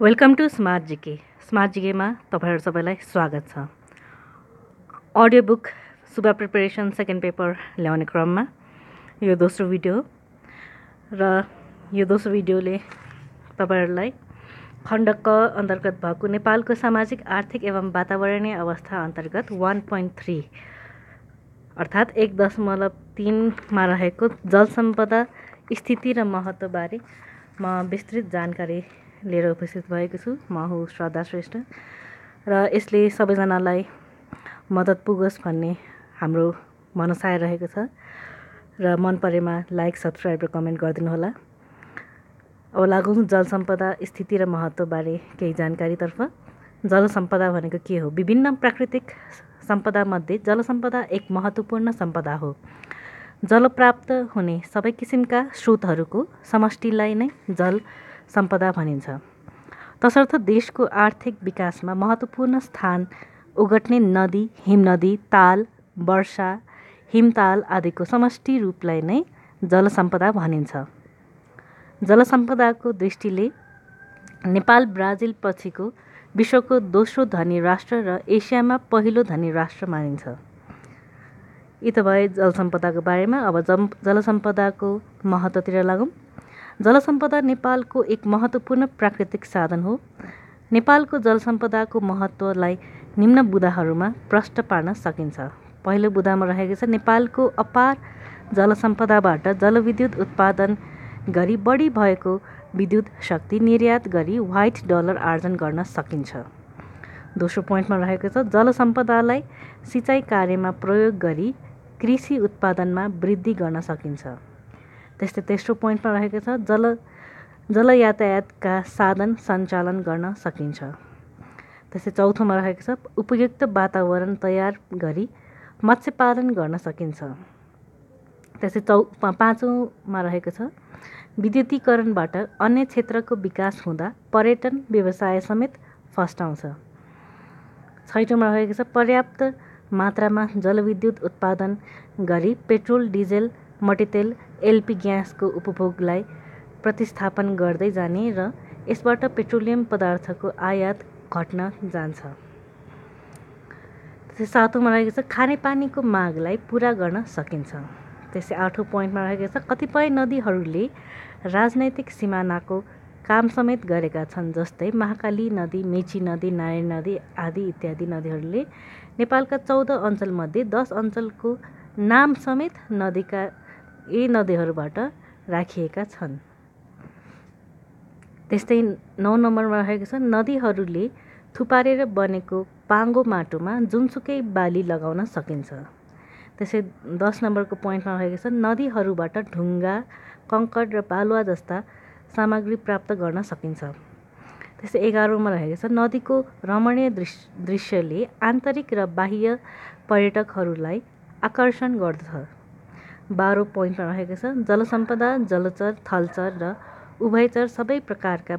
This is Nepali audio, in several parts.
Welcome to smart GK. Smart जिकेमा तपाईँहरू सबैलाई स्वागत छ। अडियो बुक सुबा प्रिपेरेसन सेकेन्ड पेपर ल्याउने क्रममा यो दोस्रो भिडियो र यो दोस्रो भिडियोले तपाईँहरूलाई खण्ड क अन्तर्गत भएको नेपालको सामाजिक आर्थिक एवं वातावरणीय अवस्था अन्तर्गत वान पोइन्ट थ्री अर्थात् एक दशमलव तिनमा रहेको जल सम्पदा स्थिति र महत्त्वबारे म विस्तृत जानकारी लिएर उपस्थित भएको छु। म हो श्रद्धा श्रेष्ठ। र यसले सबैजनालाई मद्दत पुगोस् भन्ने हाम्रो मनसाय रहेको छ। र मन परेमा लाइक सब्सक्राइब र कमेन्ट गरिदिनु होला अब लागौँ जल सम्पदा स्थिति र महत्त्वबारे केही जानकारीतर्फ। जल सम्पदा भनेको के हो? विभिन्न प्राकृतिक सम्पदामध्ये जल सम्पदा एक महत्त्वपूर्ण सम्पदा हो। जल प्राप्त हुने सबै किसिमका स्रोतहरूको समष्टिलाई नै जल सम्पदा भनिन्छ। तसर्थ देशको आर्थिक विकासमा महत्त्वपूर्ण स्थान ओगट्ने नदी हिमनदी ताल वर्षा हिमताल आदिको समष्टि रूपलाई नै जलसम्पदा भनिन्छ। जलसम्पदाको दृष्टिले नेपाल ब्राजिल पछिको विश्वको दोस्रो धनी राष्ट्र र एसियामा पहिलो धनी राष्ट्र मानिन्छ। यी त भए जलसम्पदाको बारेमा अब जम जलसम्पदाको महत्त्वतिर लागौँ। जलसम्पदा नेपालको एक महत्त्वपूर्ण प्राकृतिक साधन हो। नेपालको जलसम्पदाको महत्त्वलाई निम्न बुदाहरूमा प्रष्ट पार्न सकिन्छ। पहिलो बुदामा रहेको छ नेपालको अपार जलसम्पदाबाट जलविद्युत उत्पादन गरी बढी भएको विद्युत शक्ति निर्यात गरी व्हाइट डलर आर्जन गर्न सकिन्छ। दोस्रो पोइन्टमा रहेको छ जलसम्पदालाई सिँचाइ कार्यमा प्रयोग गरी कृषि उत्पादनमा वृद्धि गर्न सकिन्छ। त्यस्तै तेस्रो पोइन्टमा रहेको छ जल जल यातायातका साधन सञ्चालन गर्न सकिन्छ। त्यस्तै चौथोमा रहेको छ उपयुक्त वातावरण तयार गरी मत्स्य पालन गर्न सकिन्छ। त्यस्तै चौ पाँचौँमा रहेको छ विद्युतीकरणबाट अन्य क्षेत्रको विकास हुँदा पर्यटन व्यवसाय समेत फस्टाउँछ। छैटौँमा रहेको छ पर्याप्त मात्रामा जलविद्युत उत्पादन गरी पेट्रोल डिजेल मट्टीतेल एलपी ग्यासको उपभोगलाई प्रतिस्थापन गर्दै जाने र यसबाट पेट्रोलियम पदार्थको आयात घट्न जान्छ। त्यसै सातौँमा रहेको छ खानेपानीको मागलाई पुरा गर्न सकिन्छ। त्यसै आठौँ पोइन्टमा रहेको छ कतिपय नदीहरूले राजनैतिक सिमानाको काम समेत गरेका छन् जस्तै महाकाली नदी मेची नदी नारायण नदी आदि इत्यादि नदीहरूले नेपालका चौध अञ्चलमध्ये दस अञ्चलको नाम समेत नदीका यी नदीहरूबाट राखिएका छन्। त्यस्तै नौ नम्बरमा रहेको छ नदीहरूले थुपारेर बनेको पाङ्गो माटोमा जुनसुकै बाली लगाउन सकिन्छ। त्यसै दस नम्बरको पोइन्टमा रहेको छ नदीहरूबाट ढुङ्गा कङ्कड र बालुवा जस्ता सामग्री प्राप्त गर्न सकिन्छ। त्यसै एघारौँमा रहेको छ नदीको रमणीय दृश्यले आन्तरिक र बाह्य पर्यटकहरूलाई आकर्षण गर्दछ। बाह्र पोइन्टमा रहेको छ। जलसम्पदा जलचर थलचर र उभयचर सबै प्रकारका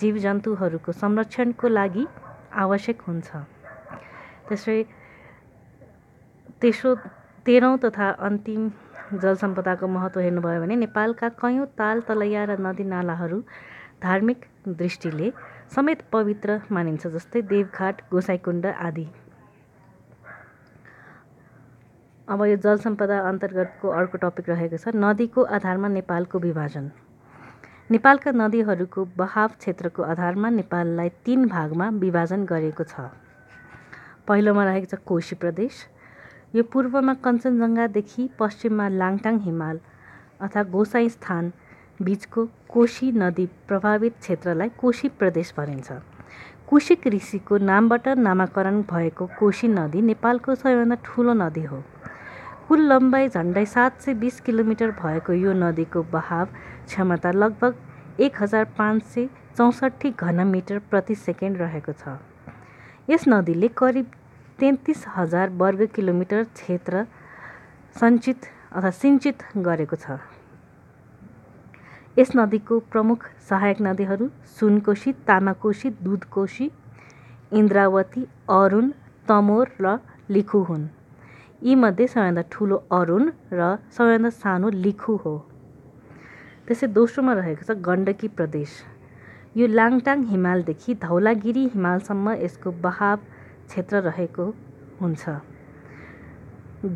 जीव जन्तुहरूको संरक्षणको लागि आवश्यक हुन्छ। त्यसै तेस्रो तेह्रौँ तथा अन्तिम जलसम्पदाको महत्त्व हेर्नुभयो भने नेपालका कैयौँ ताल तलैया र नदी नालाहरू धार्मिक दृष्टिले समेत पवित्र मानिन्छ जस्तै देवघाट गोसाइकुण्ड आदि। अब यो जल सम्पदा अन्तर्गतको अर्को टपिक रहेको छ नदीको आधारमा नेपालको विभाजन। नेपालका नदीहरूको बहाव क्षेत्रको आधारमा नेपाललाई तिन भागमा विभाजन गरिएको छ। पहिलोमा रहेको छ कोशी प्रदेश। यो पूर्वमा कञ्चनजङ्घादेखि पश्चिममा लाङटाङ हिमाल अथवा गोसाई स्थान बिचको कोशी नदी प्रभावित क्षेत्रलाई कोशी प्रदेश भनिन्छ। कुशिक ऋषिको नामबाट नामाकरण भएको कोशी नदी नेपालको सबैभन्दा ठुलो नदी हो। कुल लम्बाइ झन्डै सात सय बिस किलोमिटर भएको यो नदीको बहाव क्षमता लगभग एक हजार पाँच सय चौसठी घनमिटर प्रति सेकेन्ड रहेको छ। यस नदीले करिब तेत्तिस हजार वर्ग किलोमिटर क्षेत्र सञ्चित अथवा सिञ्चित गरेको छ। यस नदीको प्रमुख सहायक नदीहरू सुनकोशी तामाकोशी दुधकोशी इन्द्रावती अरुण तमोर र लिखु हुन्। यीमध्ये सबैभन्दा ठुलो अरुण र सबैभन्दा सानो लिखु हो। त्यसै दोस्रोमा रहेको छ गण्डकी प्रदेश। यो लाङटाङ हिमालदेखि धौलागिरी हिमालसम्म यसको बहाव क्षेत्र रहेको हुन्छ।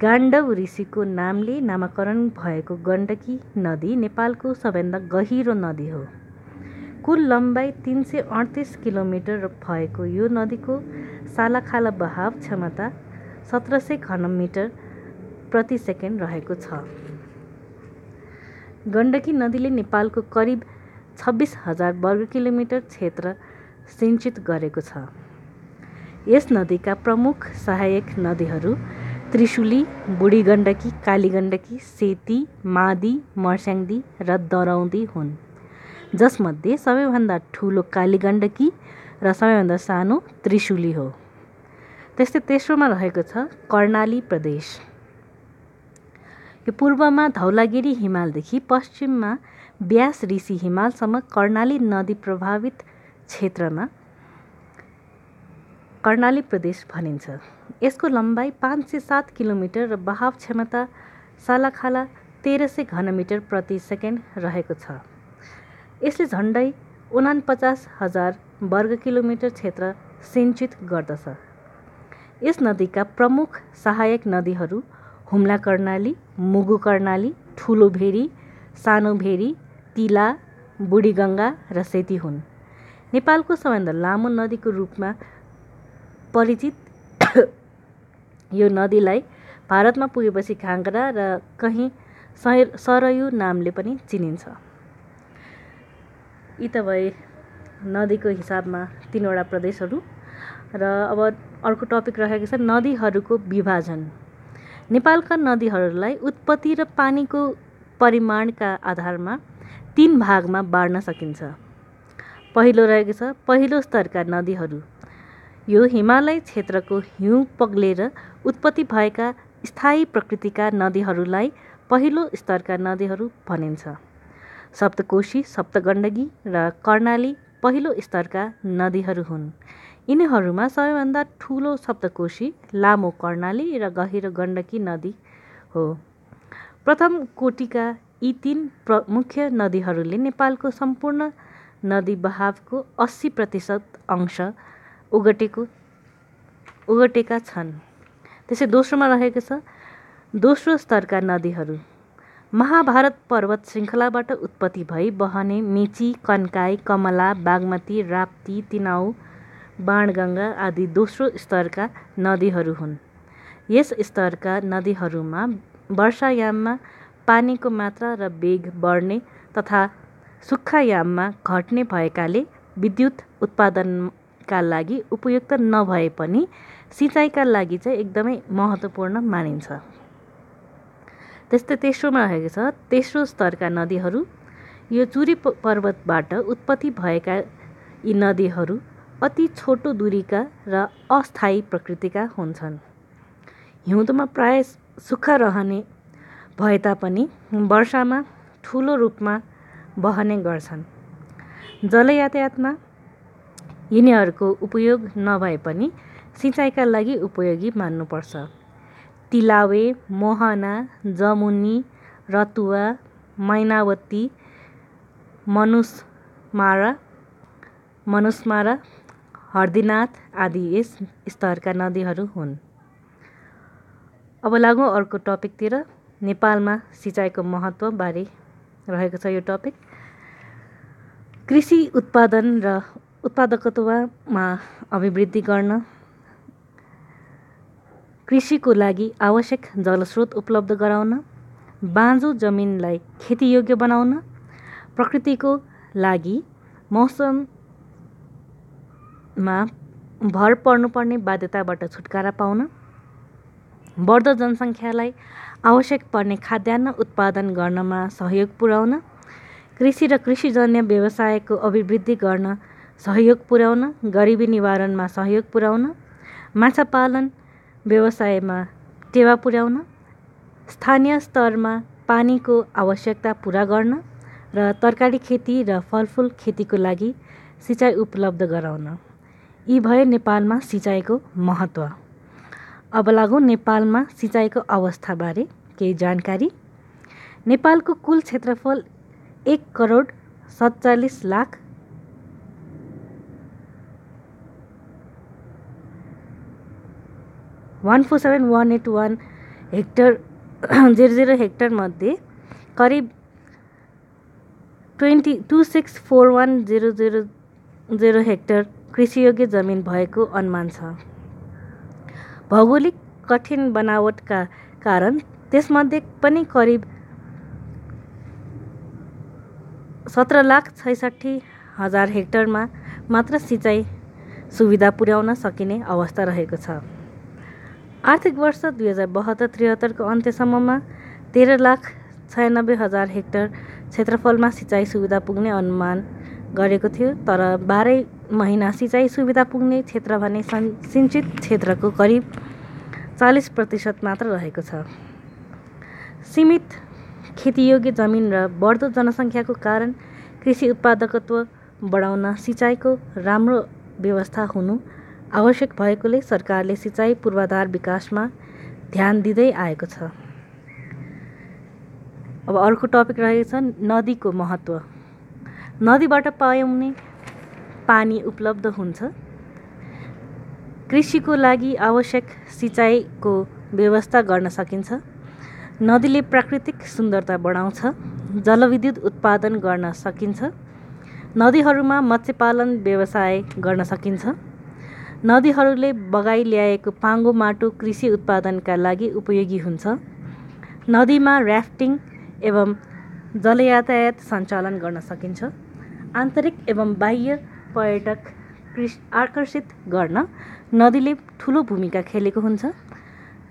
गाण्डव ऋषिको नामले नामाकरण भएको गण्डकी नदी नेपालको सबैभन्दा गहिरो नदी हो। कुल लम्बाइ तिन सय अडतिस किलोमिटर भएको यो नदीको सालाखाला बहाव क्षमता सत्र सय घनमिटर प्रति सेकेन्ड रहेको छ। गण्डकी नदीले नेपालको करिब छब्बिस हजार वर्ग किलोमिटर क्षेत्र सिञ्चित गरेको छ। यस नदीका प्रमुख सहायक नदीहरू त्रिशुली बुढी गण्डकी काली गण्डकी सेती मादी मर्स्याङ्दी र दरौदी हुन्। जसमध्ये सबैभन्दा ठुलो काली गण्डकी र सबैभन्दा सानो त्रिशुली हो। त्यस्तै तेस्रोमा रहेको छ कर्णाली प्रदेश। यो पूर्वमा धौलागिरी हिमालदेखि पश्चिममा ब्यास ऋषि हिमालसम्म कर्णाली नदी प्रभावित क्षेत्रमा कर्णाली प्रदेश भनिन्छ। यसको लम्बाइ पाँच सय सात किलोमिटर र बहाव क्षमता सालाखाला तेह्र सय घनमिटर प्रति सेकेन्ड रहेको छ। यसले झन्डै उनापचास हजार वर्ग किलोमिटर क्षेत्र सिञ्चित गर्दछ। यस नदीका प्रमुख सहायक नदीहरू हुम्ला कर्णाली मुगु कर्णाली ठुलो भेरी सानो भेरी तिला बुढीगङ्गा र सेती हुन्। नेपालको सबैभन्दा लामो नदीको रूपमा परिचित यो नदीलाई भारतमा पुगेपछि घाङ्ग्रा र कहीँ सरयु नामले पनि चिनिन्छ। यी त भए नदीको हिसाबमा तिनवटा प्रदेशहरू र अब अर्को टपिक रहेको छ नदीहरूको विभाजन। नेपालका नदीहरूलाई उत्पत्ति र पानीको परिमाणका आधारमा तिन भागमा बाँड्न सकिन्छ। पहिलो रहेको छ पहिलो स्तरका नदीहरू। यो हिमालय क्षेत्रको हिउँ पग्लेर उत्पत्ति भएका स्थायी प्रकृतिका नदीहरूलाई पहिलो स्तरका नदीहरू भनिन्छ। सप्तकोशी सप्तगण्डकी र कर्णाली पहिलो स्तरका नदीहरू हुन्। यिनीहरूमा सबैभन्दा ठुलो सप्तकोशी लामो कर्णाली र गहिरो गण्डकी नदी हो। प्रथम कोटिका यी तिन प्र मुख्य नदीहरूले नेपालको सम्पूर्ण नदी बहावको अस्सी प्रतिशत अंश ओगटेको ओगटेका छन्। त्यसै दोस्रोमा रहेको छ दोस्रो स्तरका नदीहरू। महाभारत पर्वत श्रृङ्खलाबाट उत्पत्ति भई बहने मेची कन्काई कमला बागमती राप्ती तिनाउ बाणगङ्गा आदि दोस्रो स्तरका नदीहरू हुन्। यस स्तरका नदीहरूमा वर्षायाममा पानीको मात्रा र वेग बढ्ने तथा सुक्खायाममा घट्ने भएकाले विद्युत उत्पादन का लागि उपयुक्त नभए पनि सिँचाइका लागि चाहिँ एकदमै महत्त्वपूर्ण मानिन्छ। त्यस्तै तेस्रोमा रहेको छ तेस्रो स्तरका नदीहरू। यो चुरी पर्वतबाट उत्पत्ति भएका यी नदीहरू अति छोटो दूरीका र अस्थायी प्रकृतिका हुन्छन्। हिउँदोमा प्राय सुक्खा रहने भए तापनि वर्षामा ठुलो रूपमा बहने गर्छन्। जल यातायातमा यिनीहरूको उपयोग नभए पनि सिँचाइका लागि उपयोगी मान्नुपर्छ। तिलावे मोहना जमुनी रतुवा मैनावती मनुषमारा मनुषमारा हर्दीनाथ आदि यस स्तरका नदीहरू हुन्। अब लागौँ अर्को टपिकतिर। नेपालमा सिँचाइको महत्त्वबारे रहेको छ यो टपिक। कृषि उत्पादन र उत्पादकत्वमा अभिवृद्धि गर्न कृषिको लागि आवश्यक जलस्रोत उपलब्ध गराउन बाँझो जमिनलाई खेतीयोग्य बनाउन प्रकृतिको लागि मौसममा भर पर्नुपर्ने बाध्यताबाट छुटकारा पाउन बढ्दो जनसङ्ख्यालाई आवश्यक पर्ने खाद्यान्न उत्पादन गर्नमा सहयोग पुर्याउन कृषि र कृषिजन्य व्यवसायको अभिवृद्धि गर्न सहयोग पुर्याउन गरिबी निवारणमा सहयोग पुर्याउन माछा पालन व्यवसायमा टेवा पुर्याउन स्थानीय स्तरमा पानीको आवश्यकता पुरा गर्न र तरकारी खेती र फलफुल खेतीको लागि सिँचाइ उपलब्ध गराउन। यी भए नेपालमा सिँचाइको महत्त्व। अब लागौँ नेपालमा सिँचाइको अवस्थाबारे केही जानकारी? नेपालको कुल क्षेत्रफल एक करोड सत्तालिस lakh one four seven one eight one hectare zero zero हेक्टरमध्ये करिब twenty two six four one zero zero zero hectare कृषियोग्य जमिन भएको अनुमान छ। भौगोलिक कठिन बनावटका कारण त्यसमध्ये पनि करिब सत्र लाख छैसठी हजार हेक्टरमा मात्र सिँचाइ सुविधा पुर्याउन सकिने अवस्था रहेको छ। आर्थिक वर्ष दुई हजार बहत्तर त्रिहत्तरको अन्त्यसम्ममा तेह्र लाख छयानब्बे हजार हेक्टर क्षेत्रफलमा सिँचाइ सुविधा पुग्ने अनुमान गरेको थियो तर बाह्रै महिना सिँचाइ सुविधा पुग्ने क्षेत्र भने सिन्चित क्षेत्रको करिब चालिस प्रतिशत मात्र रहेको छ। सीमित खेतीयोग्य जमिन र बढ्दो जनसङ्ख्याको कारण कृषि उत्पादकत्व बढाउन सिँचाइको राम्रो व्यवस्था हुनु आवश्यक भएकोले सरकारले सिँचाइ पूर्वाधार विकासमा ध्यान दिँदै आएको छ। अब अर्को टपिक रहेको छ नदीको महत्त्व। नदीबाट पाउने पानी उपलब्ध हुन्छ। कृषिको लागि आवश्यक सिँचाइको व्यवस्था गर्न सकिन्छ। नदीले प्राकृतिक सुन्दरता बढाउँछ। जलविद्युत उत्पादन गर्न सकिन्छ। नदीहरूमा मत्स्यपालन व्यवसाय गर्न सकिन्छ। नदीहरूले बगाई ल्याएको पाङ्गो माटो कृषि उत्पादनका लागि उपयोगी हुन्छ। नदीमा ऱ्याफ्टिङ एवं जलयातायात सञ्चालन गर्न सकिन्छ। आन्तरिक एवं बाह्य पर्यटक आकर्षित गर्न नदीले ठुलो भूमिका खेलेको हुन्छ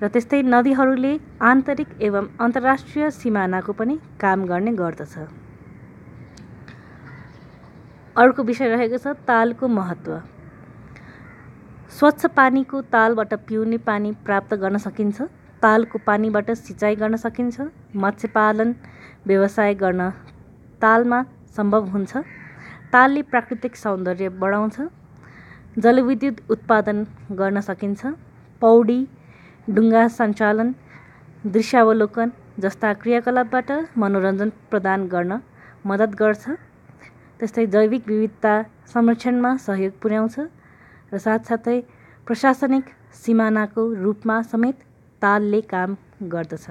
र त्यस्तै नदीहरूले आन्तरिक एवं अन्तर्राष्ट्रिय सिमानाको पनि काम गर्ने गर्दछ। अर्को विषय रहेको छ तालको महत्त्व। स्वच्छ पानीको तालबाट पिउने पानी प्राप्त गर्न सकिन्छ तालको पानीबाट सिँचाइ गर्न सकिन्छ मत्स्यपालन व्यवसाय गर्न तालमा सम्भव हुन्छ। तालले प्राकृतिक सौन्दर्य बढाउँछ जलविद्युत उत्पादन गर्न सकिन्छ पौडी डुङ्गा सञ्चालन दृश्यावलोकन जस्ता क्रियाकलापबाट मनोरञ्जन प्रदान गर्न मद्दत गर्छ। त्यस्तै जैविक विविधता संरक्षणमा सहयोग पुर्याउँछ र साथसाथै प्रशासनिक सिमानाको रूपमा समेत तालले काम गर्दछ।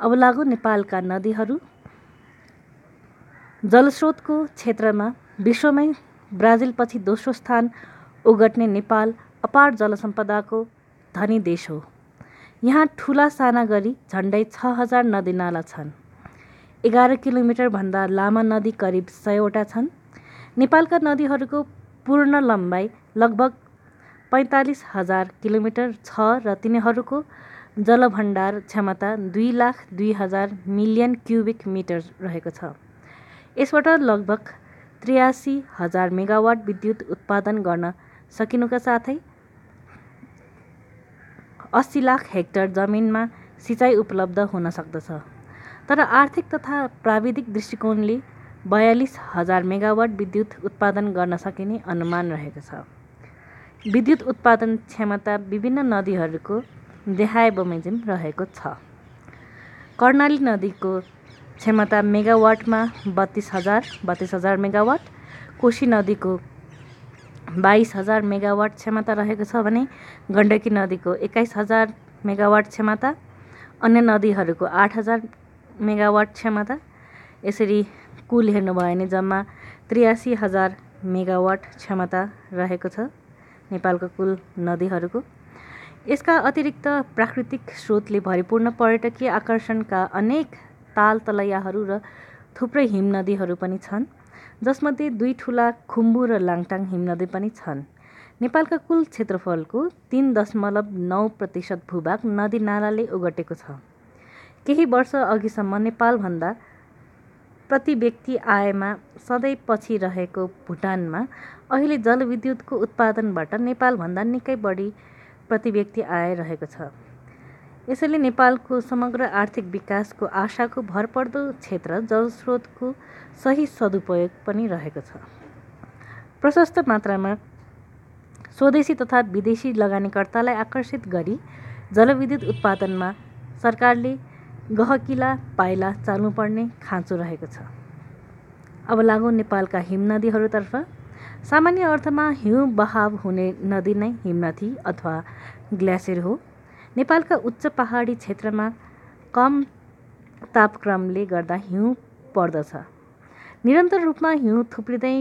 अब लागु नेपालका नदीहरू जलस्रोतको क्षेत्रमा विश्वमै ब्राजिलपछि दोस्रो स्थान ओगट्ने नेपाल अपार जलसम्पदाको धनी देश हो। यहाँ ठुला साना गरी झन्डै छ हजार नदीनाला छन्। एघार किलोमिटरभन्दा लामा नदी करिब सयवटा छन्। नेपालका नदीहरूको पूर्ण लम्बाइ लगभग पैँतालिस हजार किलोमिटर छ र तिनीहरूको जलभण्डार क्षमता दुई लाख दुई हजार मिलियन क्युबिक मिटर रहेको छ। यसबाट लगभग त्रियासी हजार मेगावाट विद्युत उत्पादन गर्न सकिनुका साथै अस्सी लाख हेक्टर जमिनमा सिँचाइ उपलब्ध हुन सक्दछ। तर आर्थिक तथा प्राविधिक दृष्टिकोणले बयालिस हजार मेगावाट विद्युत उत्पादन गर्न सकिने अनुमान रहेको छ। विद्युत उत्पादन क्षमता विभिन्न नदीहरूको देहाय बमोजिम रहेको छ। कर्णाली नदीको क्षमता मेगावाटमा बत्तिस हजार बत्तिस हजार मेगावाट। कोशी नदीको बाइस हजार मेगावाट क्षमता रहेको छ भने गण्डकी नदीको एक्काइस हजार मेगावाट क्षमता अन्य नदीहरूको आठ हजार मेगावाट क्षमता। यसरी कुल हेर्नुभयो भने जम्मा त्रियासी हजार मेगावाट क्षमता रहेको छ नेपालको कुल नदीहरूको। यसका अतिरिक्त प्राकृतिक स्रोतले भरिपूर्ण पर्यटकीय आकर्षणका अनेक ताल तलैयाहरू र थुप्रै हिमनदीहरू पनि छन् जसमध्ये दुई ठुला खुम्बु र लाङटाङ हिमनदी पनि छन्। नेपालका कुल क्षेत्रफलको तिन दशमलव नौ प्रतिशत भूभाग नदी नालाले ओगटेको छ। केही वर्ष अघिसम्म नेपालभन्दा प्रति व्यक्ति आयमा सधैँ पछि रहेको भुटानमा अहिले जलविद्युतको उत्पादनबाट नेपालभन्दा निकै बढी प्रति व्यक्ति आय रहेको छ। यसैले नेपालको समग्र आर्थिक विकासको आशाको भरपर्दो क्षेत्र जलस्रोतको सही सदुपयोग पनि रहेको छ। प्रशस्त मात्रामा स्वदेशी तथा विदेशी लगानीकर्तालाई आकर्षित गरी जलविद्युत उत्पादनमा सरकारले गहकिला पाइला चाल्नुपर्ने खाँचो रहेको छ। अब लागौँ नेपालका हिमनदीहरूतर्फ सामान्य अर्थमा हिउँ बहाव हुने नदी नै हिमनदी अथवा ग्लेसियर हो। नेपालका उच्च पहाडी क्षेत्रमा कम तापक्रमले गर्दा हिउँ पर्दछ। निरन्तर रूपमा हिउँ थुप्रिँदै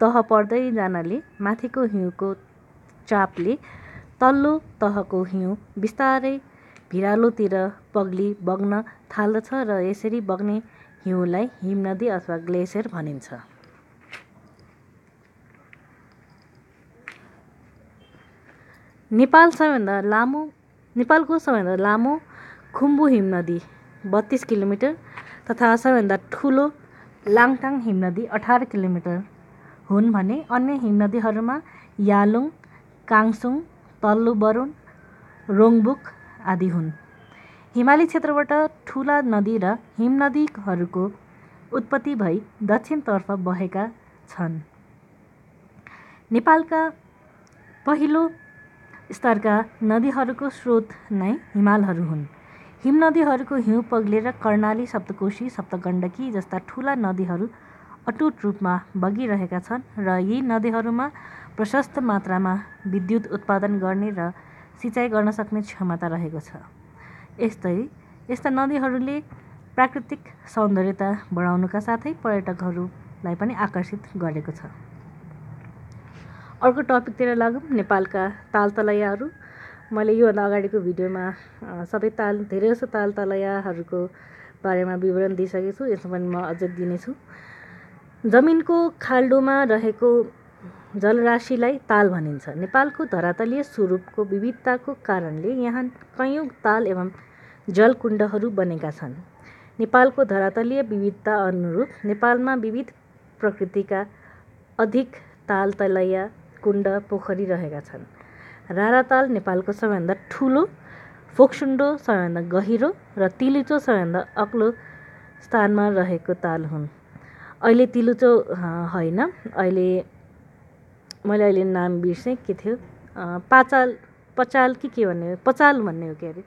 तह पर्दै जानाले माथिको हिउँको चापले तल्लो तहको हिउँ बिस्तारै भिरालोतिर पग्ली बग्न थाल्दछ र यसरी बग्ने हिउँलाई हिमनदी अथवा ग्लेसियर भनिन्छ। नेपाल सबैभन्दा लामो नेपालको सबैभन्दा लामो खुम्बु हिमनदी बत्तिस किलोमिटर तथा सबैभन्दा ठुलो लाङटाङ हिमनदी अठार किलोमिटर हुन् भने अन्य हिमनदीहरूमा यालुङ काङसुङ तल्लो बरुण रोङबुक आदि हुन्। हिमाली क्षेत्रबाट ठुला नदी र हिमनदीहरूको उत्पत्ति भई दक्षिणतर्फ बहेका छन्। नेपालका पहिलो स्तरका नदीहरूको स्रोत नै हिमालहरू हुन्। हिमनदीहरूको हिउँ पग्लेर कर्णाली सप्तकोशी सप्तगण्डकी जस्ता ठुला नदीहरू अटुट रूपमा बगिरहेका छन् र यी नदीहरूमा प्रशस्त मात्रामा विद्युत उत्पादन गर्ने र सिँचाइ गर्न सक्ने क्षमता रहेको छ। यस्तै यस्ता नदीहरूले प्राकृतिक सौन्दर्यता बढाउनुका साथै पर्यटकहरूलाई पनि आकर्षित गरेको छ। अर्को टपिकतिर लागौँ नेपालका ताल तलैयाहरू मैले योभन्दा अगाडिको भिडियोमा सबै ताल धेरै जस्तो ताल तलैयाहरूको बारेमा विवरण दिइसकेको छु यसमा पनि म अझै दिनेछु। जमिनको खाल्डोमा रहेको जलराशिलाई ताल भनिन्छ। नेपालको धरातलीय स्वरूपको विविधताको कारणले यहाँ कैयौँ ताल एवं जलकुण्डहरू बनेका छन्। नेपालको धरातलीय विविधता अनुरूप नेपालमा विविध प्रकृतिका अधिक ताल तलैया कुण्ड पोखरी रहेका छन्। राराताल नेपालको सबैभन्दा ठुलो फोक्सुन्डो सबैभन्दा गहिरो र तिलुचो सबैभन्दा अग्लो स्थानमा रहेको ताल हुन्। अहिले तिलुचो होइन। अहिले मैले अहिले नाम बिर्सेँ के थियो? पाचाल पचाल कि के भन्ने पचाल भन्ने हो के अरे?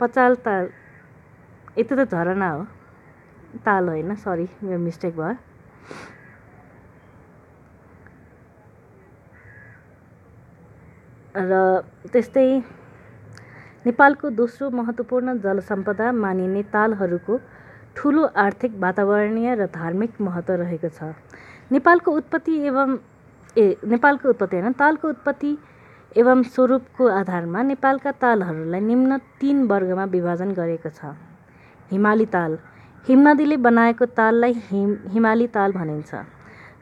पचाल ताल। यति त झरना हो। ताल होइन सरी मेरो मिस्टेक भयो। र त्यस्तै नेपालको दोस्रो महत्त्वपूर्ण जलसम्पदा मानिने तालहरूको ठुलो आर्थिक वातावरणीय र धार्मिक महत्त्व रहेको छ। नेपालको उत्पत्ति एवं ए नेपालको उत्पत्ति होइन तालको उत्पत्ति एवं स्वरूपको आधारमा नेपालका तालहरूलाई निम्न तिन वर्गमा विभाजन गरेको छ। हिमाली ताल हिमनदीले बनाएको ताललाई हिम हिमाली ताल भनिन्छ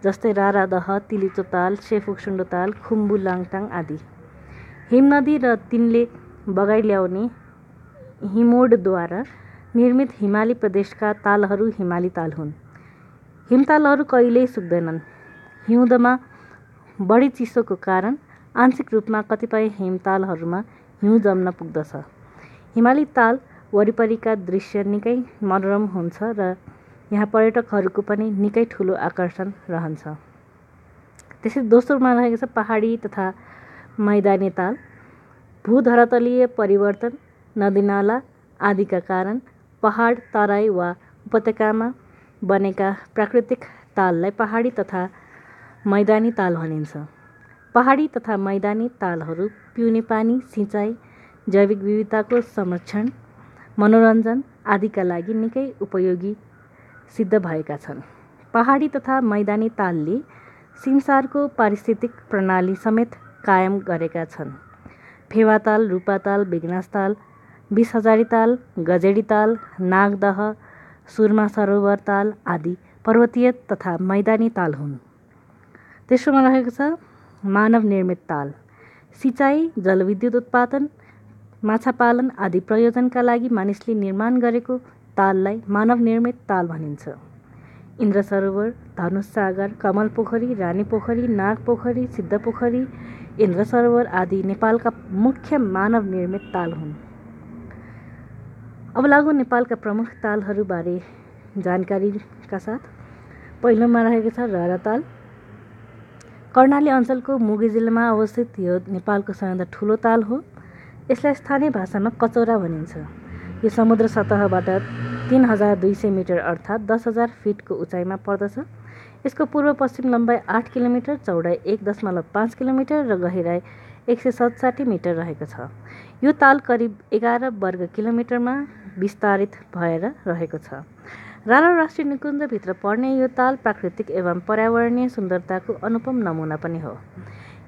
जस्तै रारादह तिलिचो ताल सेफुक्सुन्डो ताल खुम्बु लाङटाङ आदि। हिमनदी र तिनले बगाइ ल्याउने हिमोडद्वारा निर्मित हिमाली प्रदेशका तालहरू हिमाली ताल हुन्। हिमतालहरू कहिल्यै सुक्दैनन्। हिउँदमा बढी चिसोको कारण आंशिक रूपमा कतिपय हिमतालहरूमा हिउँ जम्न पुग्दछ। हिमाली ताल वरिपरिका दृश्य निकै मनोरम हुन्छ र यहाँ पर्यटकहरूको पनि निकै ठुलो आकर्षण रहन्छ। त्यसै दोस्रोमा रहेको छ पहाडी तथा मैदानी ताल भूधरातलीय परिवर्तन नदीनाला आदिका कारण पहाड तराई वा उपत्यकामा बनेका प्राकृतिक ताललाई पहाडी तथा मैदानी ताल भनिन्छ। पहाडी तथा मैदानी तालहरू पिउने पानी सिँचाइ जैविक विविधताको संरक्षण मनोरञ्जन आदिका लागि निकै उपयोगी सिद्ध भएका छन्। पहाडी तथा मैदानी तालले सिमसारको पारिस्थितिक प्रणाली समेत कायम गरेका छन्। फेवाताल रूपाताल बेगनासताल बिस हजारी ताल गजेडी ताल नागदह सुरमा सरोवर ताल आदि पर्वतीय तथा मैदानी ताल हुन्। तेस्रोमा रहेको छ मानव निर्मित ताल। सिँचाइ जलविद्युत उत्पादन माछा पालन आदि प्रयोजनका लागि मानिसले निर्माण गरेको ताललाई मानव निर्मित ताल भनिन्छ। इन्द्र सरोवर धनुष सागर कमल पोखरी रानी पोखरी नाग पोखरी सिद्ध पोखरी इन्द्र सरोवर आदि नेपालका मुख्य मानव निर्मित ताल हुन्। अब लागु नेपालका प्रमुख तालहरूबारे जानकारीका साथ पहिलोमा रहेको छ रारा ताल। कर्णाली अञ्चलको मुगी जिल्लामा अवस्थित यो नेपालको सबैभन्दा ठुलो ताल हो। यसलाई स्थानीय भाषामा कचौरा भनिन्छ। यो समुद्र सतहबाट तिन हजार दुई सय मिटर अर्थात् दस हजार फिटको उचाइमा पर्दछ। यसको पूर्व पश्चिम लम्बाइ आठ किलोमिटर चौडाइ एक दशमलव पाँच किलोमिटर र गहिराई एक सय सतसाठी मिटर रहेको छ। यो ताल करिब एघार वर्ग किलोमिटरमा विस्तारित भएर रहेको छ। रालो राष्ट्रिय निकुञ्जभित्र पर्ने यो ताल प्राकृतिक एवं पर्यावरणीय सुन्दरताको अनुपम नमुना पनि हो।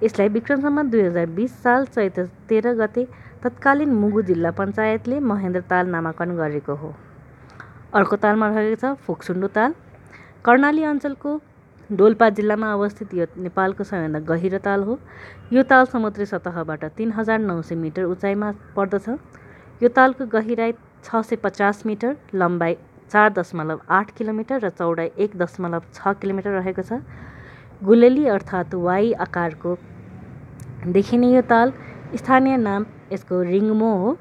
यसलाई विक्रमसम्म दुई हजार बिस साल चैत तेह्र गते तत्कालीन मुगु जिल्ला पञ्चायतले महेन्द्र ताल नामाकरण गरेको हो। अर्को तालमा रहेको छ फोक्सुन्डो ताल। कर्णाली अञ्चलको डोल्पा जिल्लामा अवस्थित यो नेपालको सबैभन्दा गहिरो ताल हो। यो ताल समुद्री सतहबाट तिन हजार नौ सय मिटर उचाइमा पर्दछ। यो तालको गहिराई छ सय पचास मिटर लम्बाइ चार दशमलव आठ किलोमिटर र चौडाइ एक दशमलव छ किलोमिटर रहेको छ। गुलेली अर्थात् वाइ आकारको देखिने यो ताल स्थानीय नाम यसको रिङ्मो हो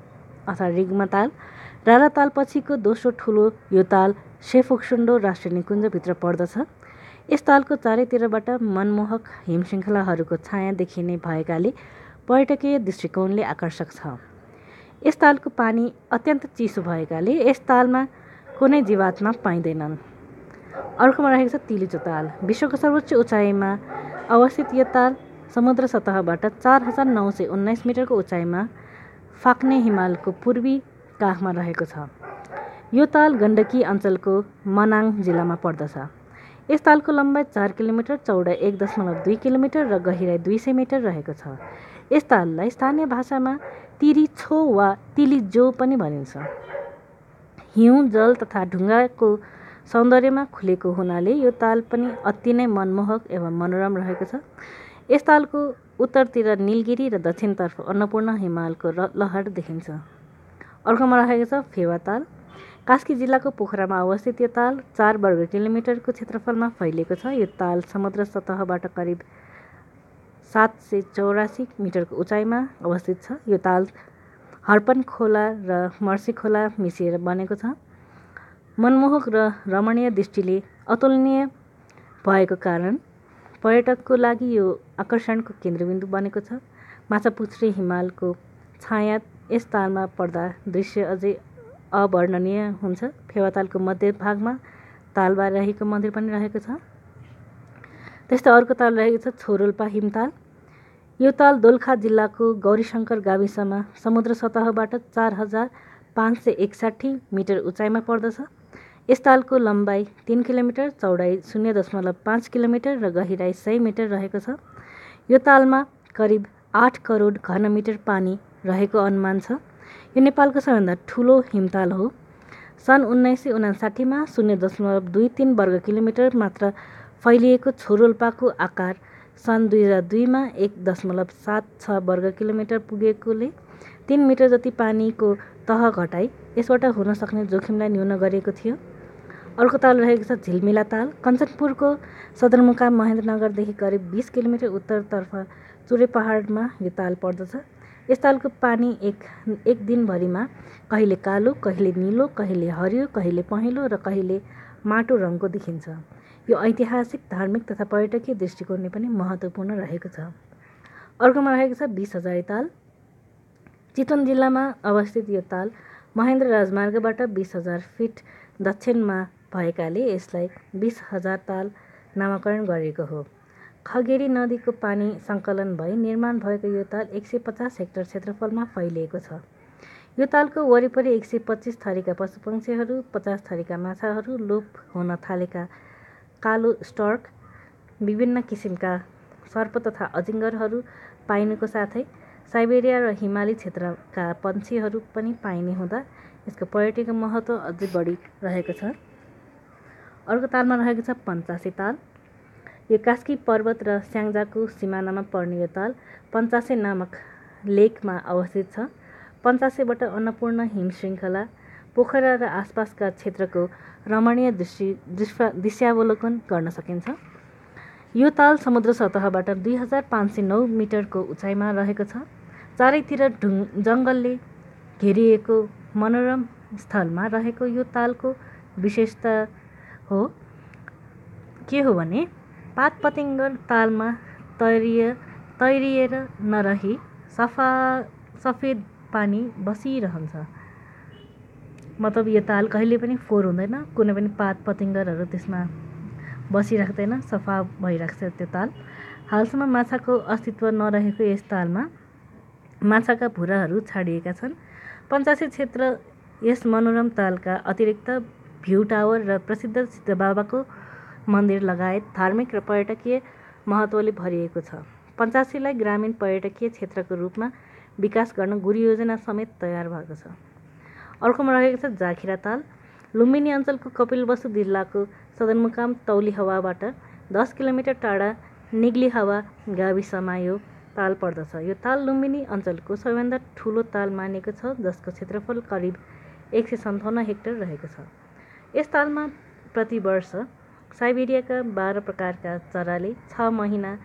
अथवा रिग्मा ताल। रारा ताल पछिको दोस्रो ठुलो यो ताल सेफोक्सुन्डो राष्ट्रिय निकुञ्जभित्र पर्दछ। यस तालको चारैतिरबाट मनमोहक हिमशृङ्खलाहरूको छाया देखिने भएकाले पर्यटकीय दृष्टिकोणले आकर्षक छ। यस तालको पानी अत्यन्त चिसो भएकाले यस तालमा कुनै जीवात्मा पाइँदैनन्। अर्कोमा रहेको छ तिलिचो ताल। विश्वको सर्वोच्च उचाइमा अवस्थित यो ताल समुद्र सतहबाट चार हजार नौ सय उन्नाइस मिटरको उचाइमा फाक्ने हिमालको पूर्वी काखमा रहेको छ। यो ताल गण्डकी अञ्चलको मनाङ जिल्लामा पर्दछ। यस तालको लम्बाइ चार किलोमिटर चौडाइ एक दशमलव दुई किलोमिटर र गहिराई दुई सय मिटर रहेको छ। यस ताललाई स्थानीय भाषामा तिरिछो वा तिलिजो पनि भनिन्छ। हिउँ जल तथा ढुङ्गाको सौन्दर्यमा खुलेको हुनाले यो ताल पनि अति नै मनमोहक एवं मनोरम रहेको छ। यस तालको उत्तरतिर निलगिरी र दक्षिणतर्फ अन्नपूर्ण हिमालको लहर देखिन्छ। अर्कोमा रहेको छ फेवा ताल कास्की जिल्लाको पोखरामा अवस्थित यो ताल चार वर्ग किलोमिटरको क्षेत्रफलमा फैलिएको छ। यो ताल समुद्र सतहबाट करिब सात सय चौरासी मिटरको उचाइमा अवस्थित छ। यो ताल हर्पन खोला र मर्सी खोला मिसिएर बनेको छ। मनमोहक र रमणीय दृष्टिले अतुलनीय भएको कारण पर्यटकको लागि यो आकर्षणको केन्द्रबिन्दु बनेको छ। माछापुच्छ्रे हिमालको छाया यस तालमा पर्दा दृश्य अझै अवर्णनीय हुन्छ। फेवातालको मध्य भागमा तालबा रहेको मन्दिर पनि रहेको छ। त्यस्तै अर्को ताल रहेको छ छोरोल्पा हिमताल। यो ताल दोलखा जिल्लाको गौरीशङ्कर गाविसमा समुद्र सतहबाट चार हजार पाँच सय एकसाठी मिटर उचाइमा पर्दछ। यस तालको लम्बाइ तिन किलोमिटर चौडाइ शून्य दशमलव पाँच किलोमिटर र गहिराई सय मिटर रहेको छ। यो तालमा करिब आठ करोड घनमिटर पानी रहेको अनुमान छ। यो नेपालको सबैभन्दा ठुलो हिमताल हो। सन् उन्नाइस सय उनासाठीमा शून्य दशमलव दुई तिन वर्ग किलोमिटर मात्र फैलिएको छोरोल्पाको आकार सन् दुई हजार दुईमा एक दशमलव सात छ वर्ग किलोमिटर पुगेकोले तिन मिटर जति पानीको तह घटाई यसबाट हुन सक्ने जोखिमलाई न्यून गरेको थियो। अर्को ताल रहेको छ झिलमिला ताल। कञ्चनपुरको सदरमुकाम महेन्द्रनगरदेखि करिब बिस किलोमिटर उत्तरतर्फ चुरे पहाडमा यो ताल पर्दछ। यस तालको पानी एक एक दिनभरिमा कहिले कालो कहिले निलो कहिले हरियो कहिले पहेँलो र कहिले माटो रङको देखिन्छ। यो ऐतिहासिक धार्मिक तथा पर्यटकीय दृष्टिकोणले पनि महत्त्वपूर्ण रहेको छ। अर्कोमा रहेको छ बिस हजारी ताल। चितवन जिल्लामा अवस्थित यो ताल महेन्द्र राजमार्गबाट बिस हजार फिट दक्षिणमा भएकाले यसलाई बिस हजार ताल नामाकरण गरिएको हो। खगेरी नदीको पानी सङ्कलन भई निर्माण भएको यो ताल एक सय पचास हेक्टर क्षेत्रफलमा फैलिएको छ। यो तालको वरिपरि एक सय पच्चिस थरीका पशुपक्षीहरू पचास थरीका माछाहरू लोप हुन थालेका कालो स्टर्क विभिन्न किसिमका सर्प तथा अजिङ्गरहरू पाइनुको साथै साइबेरिया र हिमाली क्षेत्रका पन्छीहरू पनि पाइने हुँदा यसको पर्यटकीय महत्त्व अझै बढी रहेको छ। अर्को तालमा रहेको छ पञ्चासे ताल। यो कास्की पर्वत र स्याङ्जाको सिमानामा पर्ने यो ताल पञ्चासे नामक लेकमा अवस्थित छ। पञ्चासेबाट अन्नपूर्ण हिम श्रृङ्खला पोखरा र आसपासका क्षेत्रको रमणीय दृश्य दृश्य दृश्यावलोकन गर्न सकिन्छ। यो ताल समुद्र सतहबाट दुई हजार पाँच सय नौ मिटरको उचाइमा रहेको छ। चारैतिर ढुङ जङ्गलले घेरिएको मनोरम स्थलमा रहेको यो तालको विशेषता हो। के हो भने पात पतिङ्गर तालमा तैरिए तैरिएर नरही सफा सफेद पानी बसिरहन्छ। मतलब यो ताल कहिले पनि फोहोर हुँदैन कुनै पनि पात पतिङ्गरहरू त्यसमा बसिराख्दैन सफा भइराख्छ त्यो ताल। हालसम्म माछाको अस्तित्व नरहेको यस तालमा माछाका भुराहरू छाडिएका छन्। पञ्चासी क्षेत्र यस मनोरम तालका अतिरिक्त भ्यू टावर र प्रसिद्ध सिद्धबाबाको मन्दिर लगायत धार्मिक र पर्यटकीय महत्त्वले भरिएको छ। पञ्चासीलाई ग्रामीण पर्यटकीय क्षेत्रको रूपमा विकास गर्न गुरु योजना समेत तयार भएको छ। अर्कोमा रहेको छ जाखिरा ताल। लुम्बिनी अञ्चलको कपिलवस्तु जिल्लाको सदरमुकाम तौली हवाबाट दस किलोमिटर टाढा निग्ली हावा गाविसमा यो ताल पर्दछ। यो ताल लुम्बिनी अञ्चलको सबैभन्दा ठुलो ताल मानिएको छ जसको क्षेत्रफल करिब एक सय सन्ताउन्न हेक्टर रहेको छ। यस तालमा प्रति वर्ष साइबेरियाका बाह्र प्रकारका चराले छ महिना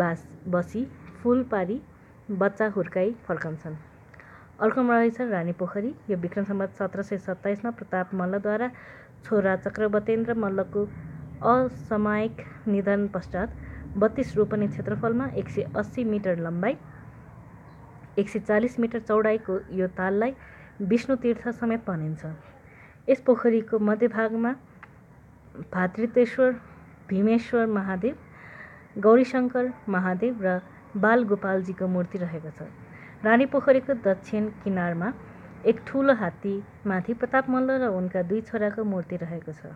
बास बसी फुल पारी बच्चा हुर्काई फर्कन्छन्। अर्कोमा रहेछ रानी पोखरी। यो विक्रम सम्बत सत्र सय सत्ताइसमा प्रताप मल्लद्वारा छोरा चक्रवतेन्द्र मल्लको असामयिक निधन पश्चात बत्तिस रोपनी क्षेत्रफलमा एक सय अस्सी मिटर लम्बाइ एक सय चालिस मिटर चौडाइको यो ताललाई विष्णु तीर्थ समेत भनिन्छ। यस पोखरीको मध्यभागमा भातृतेश्वर भीमेश्वर महादेव गौरीशङ्कर महादेव र बालगोपालजीको मूर्ति रहेको छ। रानी पोखरीको दक्षिण किनारमा एक ठुलो हात्तीमाथि प्रताप मल्ल र उनका दुई छोराको मूर्ति रहेको छ।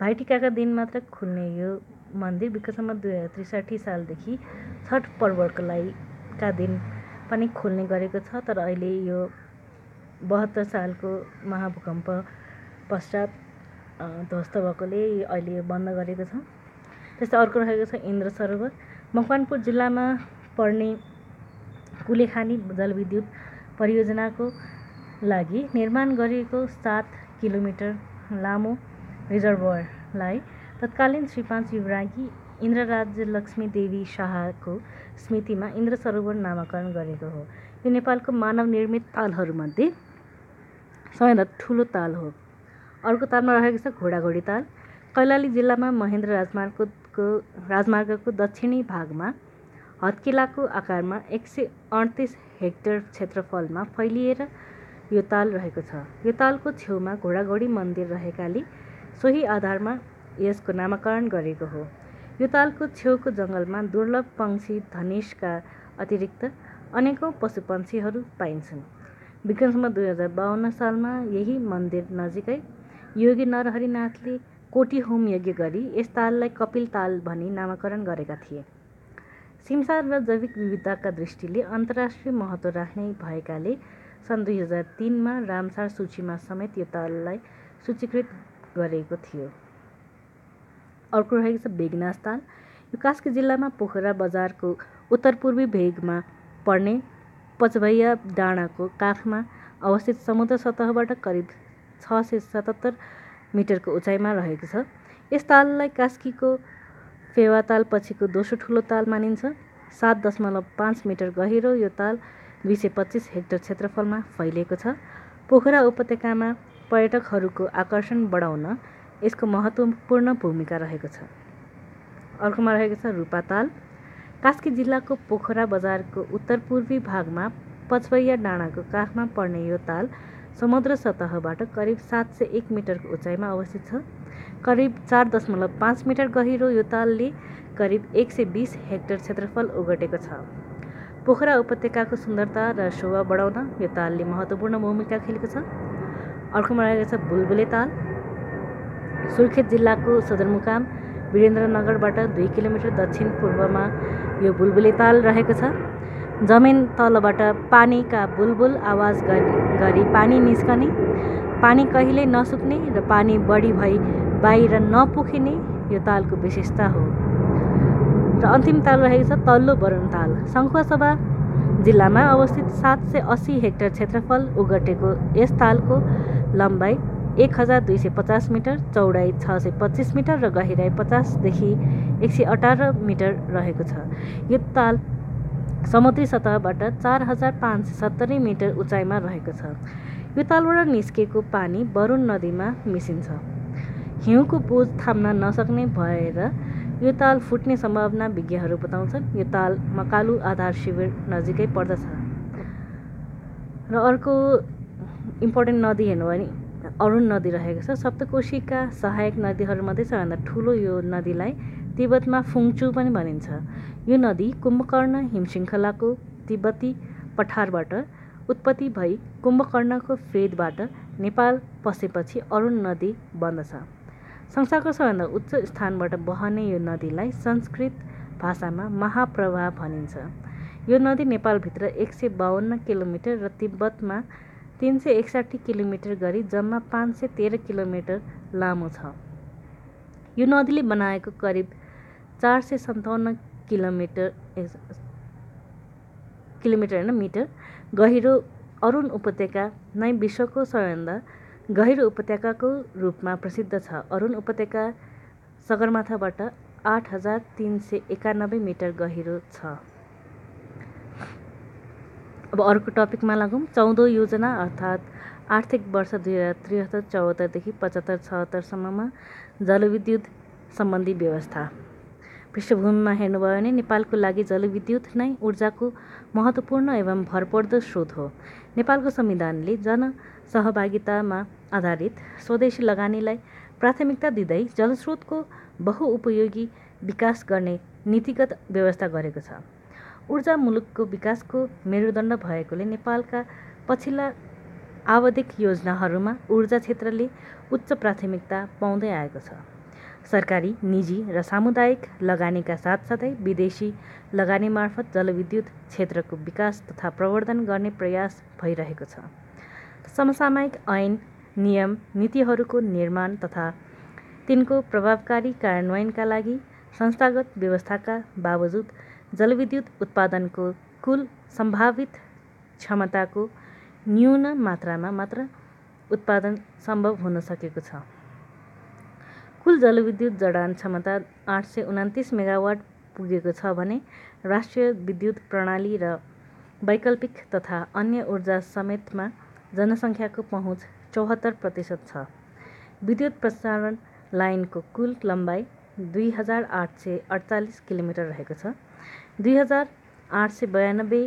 भाइटिकाका दिन मात्र खुल्ने यो मन्दिर विक्रमसम्म दुई हजार त्रिसाठी सालदेखि छठ पर्वको लागि का दिन पनि खुल्ने गरेको छ तर अहिले यो बहत्तर सालको महाभूकम्प पश्चात ध्वस्त भएकोले अहिले बन्द गरेको छ। त्यस्तै अर्को रहेको छ इन्द्र सरोवर। मकवानपुर जिल्लामा पर्ने कुलेखानी जलविद्युत परियोजनाको लागि निर्माण गरिएको सात किलोमिटर लामो रिजर्भरलाई तत्कालीन श्री पाँच युवरागी इन्द्रराज लक्ष्मी देवी शाहको स्मृतिमा इन्द्र सरोवर नामाकरण गरेको हो। यो नेपालको मानव निर्मित तालहरूमध्ये सबैभन्दा ठुलो ताल हो। अर्को तालमा रहेको छ घोडाघोडी ताल। कैलाली जिल्लामा महेन्द्र राजमार्गको राजमार्गको दक्षिणी भागमा हत्केलाको आकारमा एक सय अडतिस हेक्टर क्षेत्रफलमा फैलिएर यो ताल रहेको छ। यो तालको छेउमा घोडाघोडी मन्दिर रहेकाले सोही आधारमा यसको नामाकरण गरेको हो। यो तालको छेउको जङ्गलमा दुर्लभ पंक्षी धनेशका अतिरिक्त अनेकौँ पशुपन्छीहरू पाइन्छन्। विक्रमसम्म दुई हजार बाहन्न सालमा यही मन्दिर नजिकै योगी नरहरिनाथले कोटी होम यज्ञ गरी यस ताललाई कपिल ताल भनी नामाकरण गरेका थिए। सिमसार र जैविक विविधताका दृष्टिले अन्तर्राष्ट्रिय महत्त्व राख्ने भएकाले सन् दुई हजार तिनमा रामसार सूचीमा समेत यो ताललाई सूचीकृत गरेको थियो। अर्को रहेको छ बेगनास ताल। यो कास्की जिल्लामा पोखरा बजारको उत्तरपूर्वी भेगमा पर्ने पचभैया डाँडाको काखमा अवस्थित समुद्र सतहबाट करिब छ सय सतहत्तर मिटरको उचाइमा रहेको छ। यस ताललाई कास्कीको फेवा पछिको दोस्रो ठुलो ताल मानिन्छ। सात दशमलव पाँच मिटर गहिरो यो ताल दुई सय पच्चिस हेक्टर क्षेत्रफलमा फैलिएको छ। पोखरा उपत्यकामा पर्यटकहरूको आकर्षण बढाउन यसको महत्त्वपूर्ण भूमिका रहेको छ। अर्कोमा रहेको छ रूपाताल कास्की जिल्लाको पोखरा बजारको उत्तरपूर्वी भागमा पचवैया डाँडाको काखमा पर्ने यो ताल समुद्र सतहबाट करिब सात सय एक मिटरको उचाइमा अवस्थित छ। करिब चार दशमलव पाँच मिटर गहिरो यो तालले करिब एक सय बिस हेक्टर क्षेत्रफल ओगटेको छ। पोखरा उपत्यकाको सुन्दरता र शोभा बढाउन यो तालले महत्त्वपूर्ण भूमिका खेलेको छ। अर्कोमा रहेको छ बुलबुले ताल। सुर्खेत जिल्लाको सदरमुकाम वीरेन्द्रनगरबाट दुई किलोमिटर दक्षिण पूर्वमा यो बुलबुले ताल रहेको छ। जमिन तलबाट पानीका बुलबुल आवाज गरी पानी निस्कने पानी कहिल्यै नसुक्ने र पानी बढी भई बाहिर नपुखिने यो तालको विशेषता हो। र अन्तिम ताल रहेको छ तल्लो वरुण ताल। सङ्खुवासभा जिल्लामा अवस्थित सात सय अस्सी हेक्टर क्षेत्रफल ओगटेको यस तालको लम्बाइ एक हजार दुई सय पचास मिटर चौडाइ छ सय पच्चिस मिटर र गहिराइ पचासदेखि एक सय अठार मिटर रहेको छ। यो ताल समुद्री सतहबाट चार हजार पाँच सय सत्तरी मिटर उचाइमा रहेको छ। यो तालबाट निस्केको पानी वरुण नदीमा मिसिन्छ। हिउँको बोझ थाम्न नसक्ने भएर यो ताल फुट्ने सम्भावना विज्ञहरू बताउँछन्। यो ताल मकालु आधार शिविर नजिकै पर्दछ। र अर्को इम्पोर्टेन्ट नदी हेर्नु भने अरुण नदी रहेको छ। सप्तकोशीका सहायक नदीहरूमध्ये सबैभन्दा ठुलो यो नदीलाई तिब्बतमा फुङचु पनि भनिन्छ। यो नदी कुम्भकर्ण हिमशृङ्खलाको तिब्बती पठारबाट उत्पत्ति भई कुम्भकर्णको फेदबाट नेपाल पसेपछि अरुण नदी बन्दछ। संसारको सबैभन्दा उच्च स्थानबाट बहने यो नदीलाई संस्कृत भाषामा महाप्रवाह भनिन्छ। यो नदी नेपालभित्र एक सय बाहन्न किलोमिटर र तिब्बतमा तिन सय एकसाठी किलोमिटर गरी जम्मा पाँच सय तेह्र किलोमिटर लामो छ। यो नदीले बनाएको करिब चार सय सन्ताउन्न किलोमिटर किलोमिटर होइन मिटर। गहिरो अरुण उपत्यका नै विश्वको सबैभन्दा गहिरो उपत्यकाको रूपमा प्रसिद्ध छ। अरुण उपत्यका सगरमाथाबाट आठ हजार तिन सय एकानब्बे मिटर गहिरो छ। अब अर्को टपिकमा लागौँ। चौधौँ योजना अर्थात् आर्थिक वर्ष दुई हजार त्रिहत्तर चौहत्तरदेखि पचहत्तर छहत्तरसम्ममा जलविद्युत सम्बन्धी व्यवस्था। पृष्ठभूमिमा हेर्नुभयो भने नेपालको लागि जलविद्युत नै ऊर्जाको महत्त्वपूर्ण एवं भरपर्दो स्रोत हो। नेपालको संविधानले जनसहभागितामा आधारित स्वदेशी लगानीलाई प्राथमिकता दिँदै जलस्रोतको बहुउपयोगी विकास गर्ने नीतिगत व्यवस्था गरेको छ। ऊर्जा मुलुकको विकासको मेरुदण्ड भएकोले नेपालका पछिल्ला आवधिक योजनाहरूमा ऊर्जा क्षेत्रले उच्च प्राथमिकता पाउँदै आएको छ। सरकारी निजी र सामुदायिक लगानीका साथसाथै विदेशी लगानी मार्फत जलविद्युत क्षेत्रको विकास तथा प्रवर्धन गर्ने प्रयास भइरहेको छ। समसामयिक ऐन नियम नीतिहरूको निर्माण तथा तिनको प्रभावकारी कार्यान्वयनका लागि संस्थागत व्यवस्थाका बावजुद जलविद्युत उत्पादनको कुल सम्भावित क्षमताको न्यून मात्रामा मात्र उत्पादन सम्भव हुन सकेको छ। कुल जलविद्युत जडान क्षमता आठ सय उनातिस मेगावाट पुगेको छ भने राष्ट्रिय विद्युत प्रणाली र वैकल्पिक तथा अन्य ऊर्जा समेतमा जनसङ्ख्याको पहुँच चौहत्तर प्रतिशत छ। विद्युत प्रसारण लाइनको कुल लम्बाइ दुई हजार आठ सय अडचालिस किलोमिटर रहेको छ। दुई हजार आठ सय बयानब्बे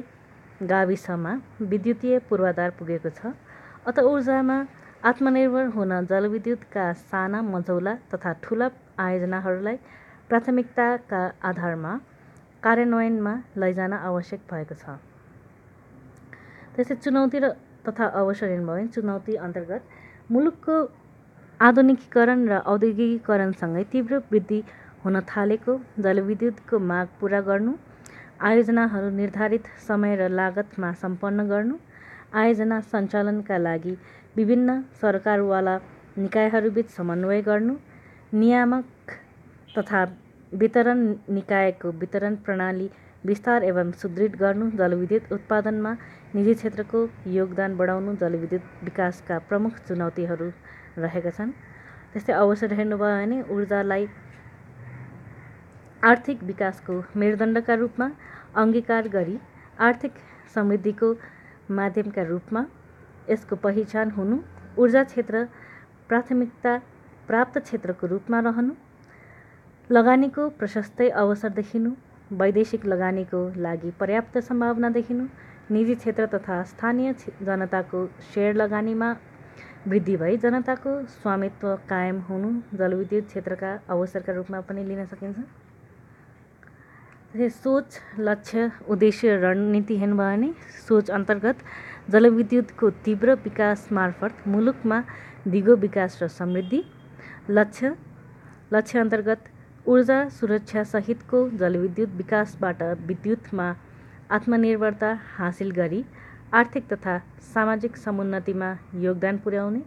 गाविसमा विद्युतीय पूर्वाधार पुगेको छ। अत ऊर्जामा आत्मनिर्भर हुन जलविद्युतका साना मझौला तथा ठुला आयोजनाहरूलाई प्राथमिकताका आधारमा कार्यान्वयनमा लैजान आवश्यक भएको छ। त्यसै चुनौती र तथा अवसर भने चुनौती अन्तर्गत मुलुकको आधुनिकीकरण र औद्योगिकीकरणसँगै तीव्र वृद्धि हुन थालेको जलविद्युतको माग पुरा गर्नु आयोजनाहरू निर्धारित समय र लागतमा सम्पन्न गर्नु आयोजना सञ्चालनका लागि विभिन्न सरकारवाला निकायहरूबीच समन्वय गर्नु नियामक तथा वितरण निकायको वितरण प्रणाली विस्तार एवं सुदृढ गर्नु जलविद्युत उत्पादनमा निजी क्षेत्रको योगदान बढाउनु जलविद्युत विकासका प्रमुख चुनौतीहरू रहेका छन्। त्यस्तै अवसर हेर्नुभयो भने ऊर्जालाई आर्थिक विकासको मेरुदण्डका रूपमा अङ्गीकार गरी आर्थिक समृद्धिको माध्यमका रूपमा यसको पहिचान हुनु ऊर्जा क्षेत्र प्राथमिकता प्राप्त क्षेत्रको रूपमा रहनु लगानीको प्रशस्तै अवसर देखिनु वैदेशिक लगानीको लागि पर्याप्त सम्भावना देखिनु निजी क्षेत्र तथा स्थानीय जनताको सेयर लगानीमा वृद्धि भई जनताको स्वामित्व कायम हुनु जलविद्युत क्षेत्रका अवसरका रूपमा पनि लिन सकिन्छ। सोच लक्ष्य उद्देश्य रणनीति हेर्नुभयो भने सोच अन्तर्गत जलविद्युतको तीव्र विकास मार्फत मुलुकमा दिगो विकास र समृद्धि लक्ष्य लक्ष्य अन्तर्गत ऊर्जा सुरक्षा सहितको जलविद्युत विकासबाट विद्युतमा आत्मनिर्भरता हासिल गरी आर्थिक तथा सामाजिक समुन्नतिमा योगदान पुर्याउने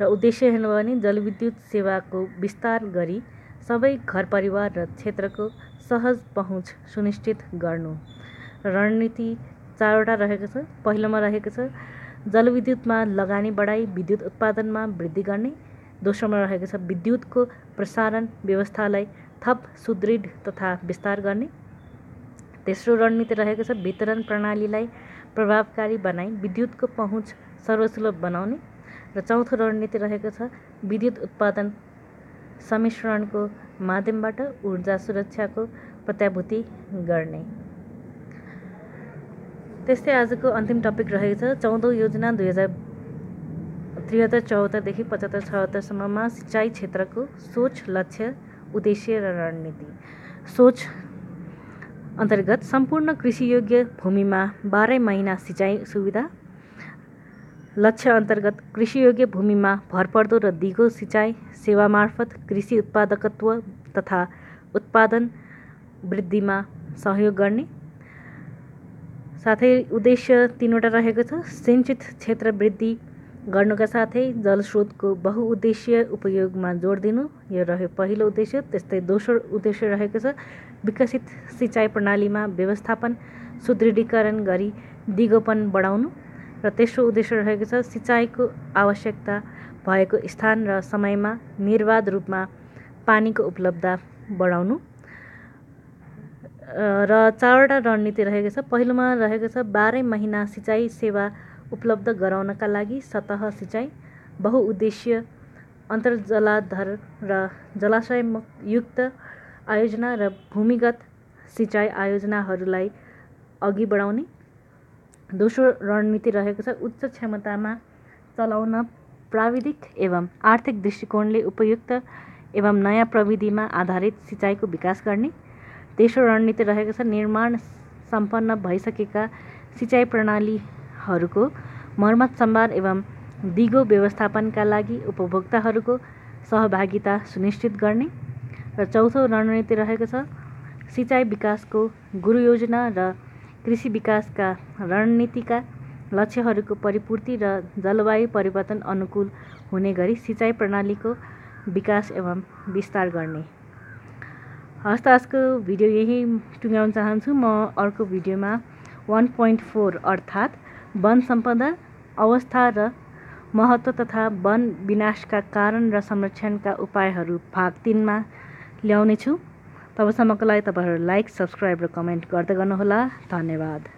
र उद्देश्य हेर्नुभयो भने जलविद्युत सेवाको विस्तार गरी सबै घर परिवार र क्षेत्रको सहज पहुँच सुनिश्चित गर्नु। रणनीति चारवटा रहेको छ। पहिलोमा रहेको छ जलविद्युतमा लगानी बढाई विद्युत उत्पादनमा वृद्धि गर्ने। दोस्रोमा रहेको छ विद्युतको प्रसारण व्यवस्थालाई थप सुदृढ तथा विस्तार गर्ने। तेस्रो रणनीति रहेको छ वितरण प्रणालीलाई प्रभावकारी बनाई विद्युतको पहुँच सर्वसुलभ बनाउने। र चौथो रणनीति रहेको छ विद्युत उत्पादन सम्मिश्रणको माध्यमबाट ऊर्जा सुरक्षाको प्रत्याभूति गर्ने। त्यस्तै आजको अन्तिम टपिक रहेको छ। चौधौँ योजना दुई हजार त्रिहत्तर चौहत्तरदेखि पचहत्तर छहत्तरसम्ममा सिँचाइ क्षेत्रको सोच लक्ष्य उद्देश्य र रणनीति। सोच अन्तर्गत सम्पूर्ण कृषियोग्य भूमिमा बाह्रै महिना सिँचाइ सुविधा। लक्ष्य अन्तर्गत कृषियोग्य भूमिमा भरपर्दो र दिगो सिँचाइ सेवामार्फत कृषि उत्पादकत्व तथा उत्पादन वृद्धिमा सहयोग गर्ने। साथै उद्देश्य तिनवटा रहेको छ। सिन्चित क्षेत्र वृद्धि गर्नुका साथै जलस्रोतको बहुउद्देश्य उपयोगमा जोड दिनु। यो रह्यो पहिलो उद्देश्य त्यस्तै दोस्रो उद्देश्य रहेको छ विकसित सिँचाइ प्रणालीमा व्यवस्थापन सुदृढीकरण गरी दिगोपन बढाउनु। र तेस्रो उद्देश्य रहेको छ सिँचाइको आवश्यकता भएको स्थान र समयमा निर्वाध रूपमा पानीको उपलब्ध बढाउनु। र चारवटा रणनीति रहेको छ। पहिलोमा रहेको छ बाह्रै महिना सिँचाइ सेवा उपलब्ध गराउनका लागि सतह सिँचाइ बहुउद्देश्य अन्तर्जलाधर र जलाशययुक्त आयोजना र भूमिगत सिँचाइ आयोजनाहरूलाई अघि बढाउने। दोस्रो रणनीति रहेको छ उच्च क्षमतामा चलाउन प्राविधिक एवं आर्थिक दृष्टिकोणले उपयुक्त एवं नयाँ प्रविधिमा आधारित सिँचाइको विकास गर्ने। तेस्रो रणनीति रहेको छ। निर्माण सम्पन्न भइसकेका सिँचाइ प्रणाली हरूको मर्मत सम्भार एवं दिगो व्यवस्थापनका लागि उपभोक्ताहरूको सहभागिता सुनिश्चित गर्ने र चौथो रणनीति रहेको छ सिँचाइ विकासको गुरु योजना र कृषि विकासका रणनीतिका लक्ष्यहरूको परिपूर्ति र जलवायु परिवर्तन अनुकूल हुने गरी सिँचाइ प्रणालीको विकास एवं विस्तार गर्ने। हस्त आजको भिडियो यही टुङ्ग्याउन चाहन्छु। म अर्को भिडियोमा वान पोइन्ट फोर अर्थात् वन सम्पदा अवस्था र महत्त्व तथा वन विनाशका कारण र संरक्षणका उपायहरू भाग तिनमा ल्याउनेछु। तबसम्मको लागि तपाईँहरू लाइक सब्सक्राइब र कमेन्ट गर्दै गर्नुहोला। धन्यवाद।